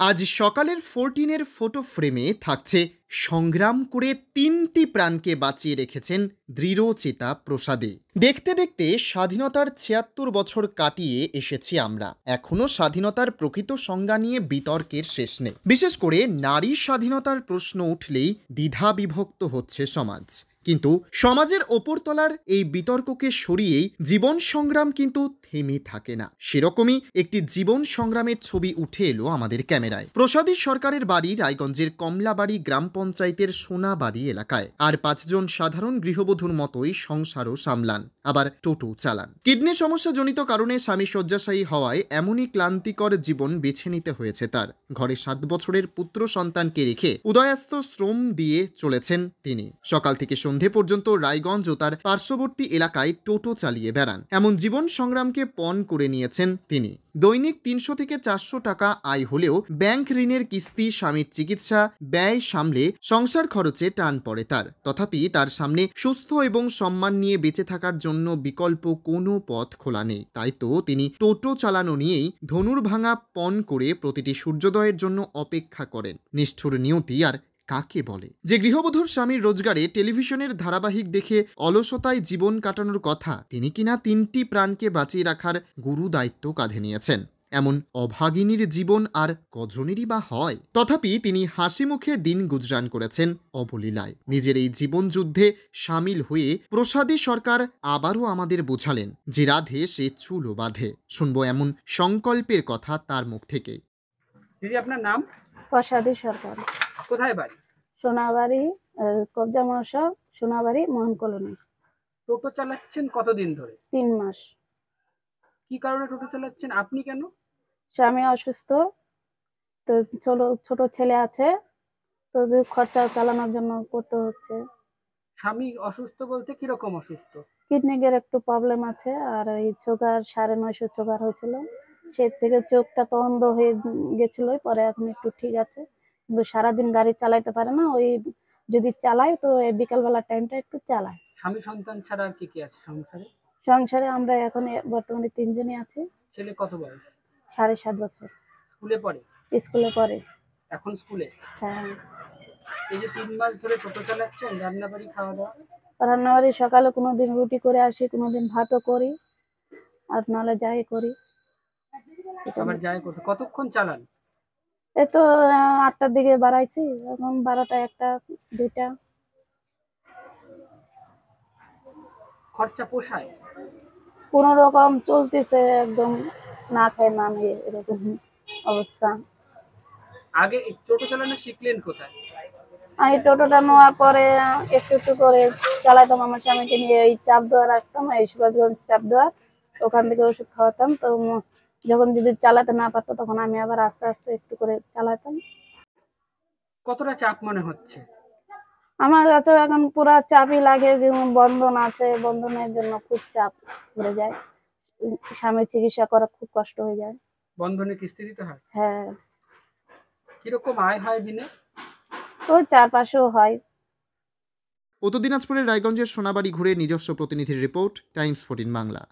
আজ সকালের ফোরটিনের ফটো ফ্রেমে থাকছে সংগ্রাম করে তিনটি প্রাণকে বাঁচিয়ে রেখেছেন দৃঢ়চেতা প্রসাদে। দেখতে দেখতে স্বাধীনতার ছিয়াত্তর বছর কাটিয়ে এসেছি আমরা। এখনও স্বাধীনতার প্রকৃত সংজ্ঞা নিয়ে বিতর্কের শেষ নেই। বিশেষ করে নারী স্বাধীনতার প্রশ্ন উঠলেই দ্বিধা বিভক্ত হচ্ছে সমাজ। কিন্তু সমাজের ওপরতলার এই বিতর্ককে সরিয়েই জীবন সংগ্রাম কিন্তু থেমে থাকে না। সেরকমই একটি জীবন সংগ্রামের ছবি উঠে এলো আমাদের ক্যামেরায়। প্রসাদী সরকারের বাড়ি রায়গঞ্জের কমলাবাড়ি গ্রাম পঞ্চায়েতের সোনাবাড়ি এলাকায়। আর পাঁচজন সাধারণ গৃহবধূর মতোই সংসারও সামলান। আবার টোটো চালান। কিডনি সমস্যাজনিত কারণে স্বামী শয্যাশায়ী হওয়ায় এমনই ক্লান্তিকর জীবন বেছে নিতে হয়েছে তার। ঘরে সাত বছরের পুত্র সন্তানকে রেখে উদয়াস্ত শ্রম দিয়ে চলেছেন তিনি। সকাল থেকে সন্ধে পর্যন্ত রায়গঞ্জ ও তার পার্শ্ববর্তী এলাকায় টোটো চালিয়ে বেড়ান। এমন জীবন সংগ্রামকে পণ করে নিয়েছেন তিনি। দৈনিক তিনশো থেকে চারশো টাকা আয় হলেও ব্যাংক ঋণের কিস্তি, স্বামীর চিকিৎসা, ব্যয় সামলে সংসার খরচে টান পড়ে তার। তথাপি তার সামনে সুস্থ এবং সম্মান নিয়ে বেঁচে থাকার জন্য বিকল্প কোনো পথ খোলা নেই। তাই তো তিনি টোটো চালানো নিয়েই ধনুর ভাঙা পণ করে প্রতিটি সূর্যোদয়ের জন্য অপেক্ষা করেন। নিষ্ঠুর নিয়তি আর কাকে বলে? যে গৃহবধূর স্বামীর রোজগারে টেলিভিশনের ধারাবাহিক দেখে অলসতায় জীবন কাটানোর কথা, তিনি কিনা তিনটি প্রাণকে বাঁচিয়ে রাখার গুরু দায়িত্ব কাঁধে নিয়েছেন। এমন অভাগিনীর জীবন আর কজনেরই বা হয়? তথাপি তিনি হাসি মুখে দিন গুজরান করেছেন অবলীলায়। নিজের এই জীবন যুদ্ধে সামিল হয়ে প্রসাদী সরকার আবারও আমাদের বোঝালেন যে রাধে সে চুলো বাঁধে। শুনব এমন সংকল্পের কথা তার মুখ থেকে। দিদি আপনার নাম? প্রসাদী সরকার। কোথায় বাড়ি? সোনাবাড়ি কবজা মহসব সোনাবাড়ি মোহন কলোনি। টোটো চালাচ্ছেন কতদিন ধরে? তিন মাস। কি কারণে টোটো চালাচ্ছেন? আপনি কেন? স্বামী অসুস্থ তো ছোট ছোট ছেলে আছে তো খরচা চালানোর জন্য করতে হচ্ছে। স্বামী অসুস্থ বলতে কীরকম অসুস্থ? কিডনিকের একটু প্রবলেম আছে আর এই সুগার সাড়ে নয়শো সুগার হয়েছিল। সে থেকে চোখটা তো অন্ধ হয়ে গেছিল পরে এখন একটু ঠিক আছে। কিন্তু সারাদিন গাড়ি চালাইতে পারে না ওই যদি চালায় তো বিকালবেলার টাইমটা একটু চালায়। স্বামী সন্তান ছাড়া আর কি কি আছে সংসারে? সংসারে আমরা এখন বর্তমানে তিনজনই আছি। ছেলে কত বয়স? সাড়ে সাত বছর। স্কুলে পড়ে? স্কুলে পড়ে। এখন স্কুলে? হ্যাঁ। এই যে তিন মাস ধরে টোটো চালাচ্ছেন রান্না বাড়ি খাওয়া দাওয়া রান্নাবাড়ি সকালে কোনো দিন রুটি করে আসি কোনো দিন ভাতও করি আর নাহলে যাই করি। আবার যায় কোথায় কতক্ষণ চালান? এ তো আটটার দিকে বাড়াইছি এখন বারোটা একটা দুইটা। খরচা পোষায়? কোনো রকম চলতেছে একদম। না খায় না নিয়ে এরকম অবস্থা। আগে এই টোটো চালানো শিখলেন কোথায়? আমি টোটোটা নেওয়ার পরে একটু একটু করে চালাতাম আমার স্বামীকে নিয়ে ওই চাপ দেওয়ার আসতাম এই সুভাষগঞ্জ চাপ দেওয়ার ওখান থেকে ওষুধ খাওয়াতাম। তো যখন যদি চালাতে না পারতো তখন আমি আবার আস্তে আস্তে একটু করে চালাতাম। কতটা চাপ মনে হচ্ছে? আমার কাছে এখন পুরা চাপই লাগে যেমন বন্ধন আছে বন্ধনের জন্য খুব চাপ পড়ে যায়। স্বামীর চিকিৎসা করা খুব কষ্ট হয়ে যায়। বন্ধনে কিস্তি দিতে হয়? হ্যাঁ। কীরকম আয় হয় দিনে? তো চার পাঁচশো হয়। উত্তর দিনাজপুরের রায়গঞ্জের সোনাবাড়ি ঘুরে নিজস্ব প্রতিনিধির রিপোর্ট টাইমস ফোর্টিন বাংলা।